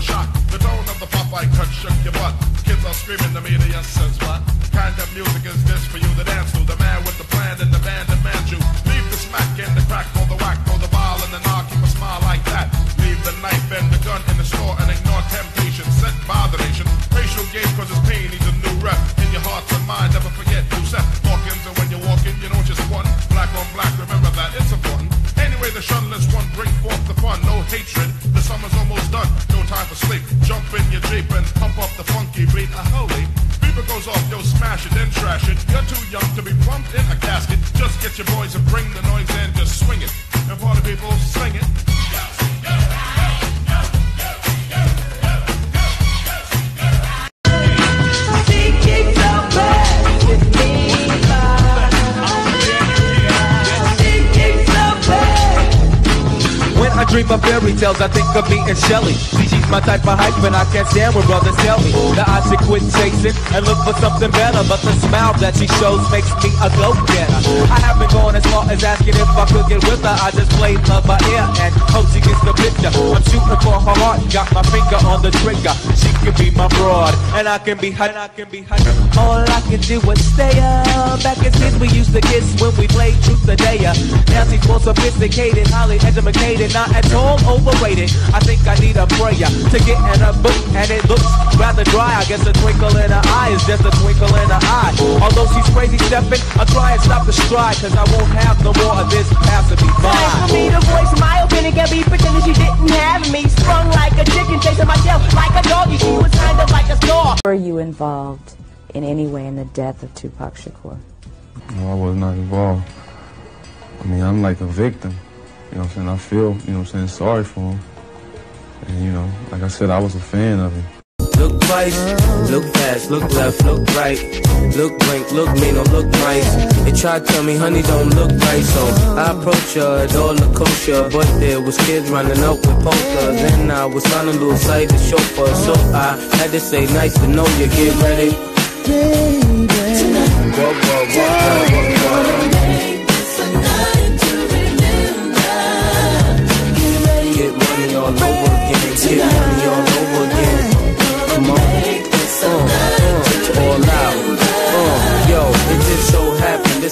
a shock. The tone of the Popeye cut shook your butt. Kids are screaming, the media says what? Kind of music is this for you? In and pump up the funky beat. A holy beeper goes off, yo, smash it, then trash it. You're too young to be plumped in a casket. Just get your boys and bring the noise and just swing it. And party people, dream of fairy tales, I think of me and Shelly. See, she's my type of hype, and I can't stand when brothers tell me that I should quit chasing and look for something better. But the smile that she shows makes me a go-getter. I haven't gone as far as asking if I could get with her. I just play love by ear and hope she gets the picture. I'm shooting for her heart, got my finger on the trigger. She can be my broad, and I can be. And I can be. All I can do is stay up. Back as kids, we used to kiss when we played truth or dare. Now she's more sophisticated, highly educated, not at all overrated. I think I need a prayer to get in a book, and it looks rather dry. I guess a twinkle in her eye is just a twinkle in her eye. Although she's crazy stepping, I'll try and stop the stride, cause I won't have no more of this passing me Time for me to voice my opinion, can be pretending she didn't have me. Sprung like a chicken, chasing my tail like a doggy. She was kind of like a star. Were you involved in any way in the death of Tupac Shakur? No, I was not involved. I mean, I'm like a victim. You know what I'm saying? I feel, you know what I'm saying, sorry for him. And, you know, like I said, I was a fan of him. Look twice, look fast, look left, look right. Look blink, look me, don't look nice. They tried to tell me, honey, don't look right. So I approached her, at all the kosher. But there was kids running up with posters. And I was on a little side to chauffeur. So I had to say, nice to know you, get ready. Whoa, whoa, whoa, whoa, whoa. Again.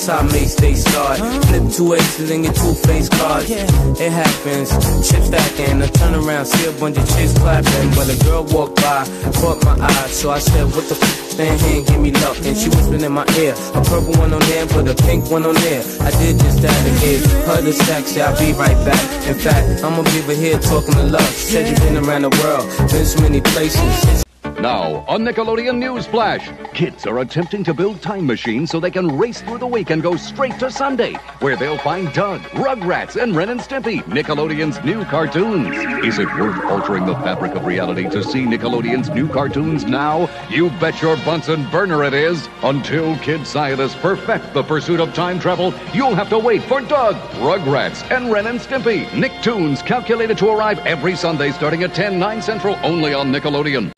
How Mace they start. Flip two aces and get two face cards. It happens. Chip stacking. I turn around, see a bunch of chicks clapping. When a girl walked by, caught my eye. So I said, What the f? Stand here and give me love. And she whispered in my ear. A purple one on there, put a pink one on there. I did just that and gave her the stack. Say I'll be right back. In fact, I'm gonna be over here talking to love. Said you've been around the world, been so many places. Now, on Nickelodeon News Flash, kids are attempting to build time machines so they can race through the week and go straight to Sunday, where they'll find Doug, Rugrats, and Ren and Stimpy, Nickelodeon's new cartoons. Is it worth altering the fabric of reality to see Nickelodeon's new cartoons now? You bet your Bunsen burner it is. Until kid scientists perfect the pursuit of time travel, you'll have to wait for Doug, Rugrats, and Ren and Stimpy. Nicktoons calculated to arrive every Sunday starting at 10, 9 central, only on Nickelodeon.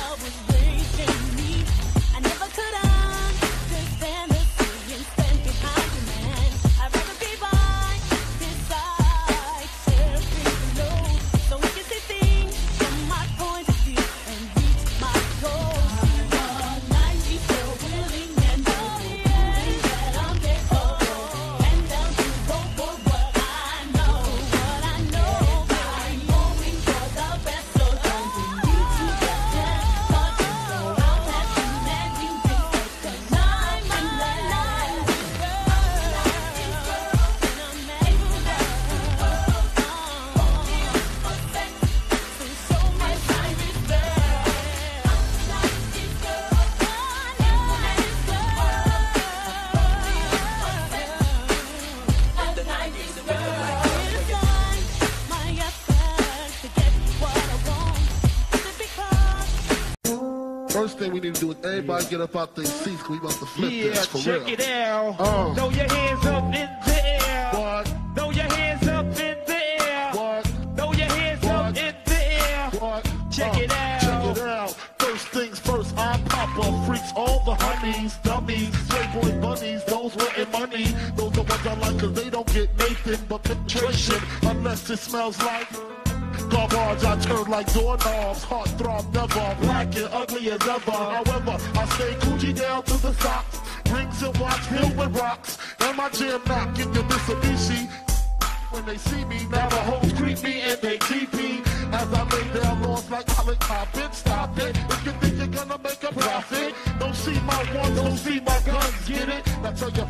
First thing we need to do is everybody get up out their seats. 'cause We about to flip Yeah, this for check real. it out. Uh. Throw your hands up in the air. What? Throw your hands up in the air. What? Throw your hands up in the air. What? Check Uh, it out. Check it out. First things first, I pop up freaks all the honeys, dummies, playboy bunnies, those wanting money. Those are ones I like 'cause they don't get Nathan but penetration unless it smells like garbage. I turn like doorknobs. Heart throb never, black and ugly as ever. However, I stay Gucci down to the socks. Rings and watch filled with rocks. And my jam knock in your Mitsubishi. When they see me, now the hoes creep me and they TP. As I lay down lost like Holly Coppin, stop it. If you think you're gonna make a profit, don't see my ones, don't see my guns, get it? Now tell your